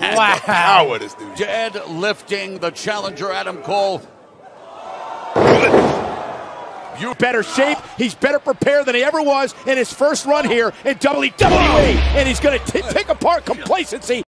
Wow. the power this dude. Dead lifting the challenger Adam Cole. You better shape. He's better prepared than he ever was in his first run here in WWE. And he's going to take apart complacency